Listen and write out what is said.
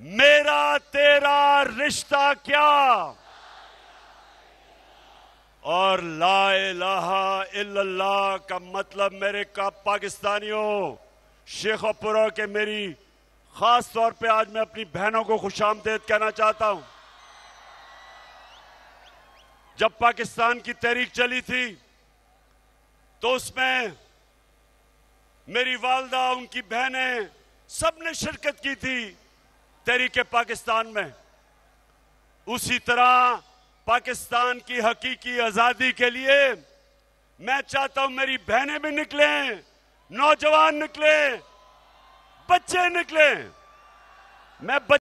मेरा तेरा रिश्ता क्या? और ला इल्लल्लाह का मतलब मेरे का पाकिस्तानियों, शेखपुरा के मेरी, खास तौर पे आज मैं अपनी बहनों को खुशामदेद कहना चाहता हूँ। जब पाकिस्तान की तहरीक चली थी तो उसमें मेरी वालदा, उनकी बहनें, सबने शिरकत की थी। तहरीक पाकिस्तान में। उसी तरह पाकिस्तान की हकीकी आज़ादी के लिए मैं चाहता हूँ मेरी बहनें भी निकले, नौजवान निकले, बच्चे निकले। मैं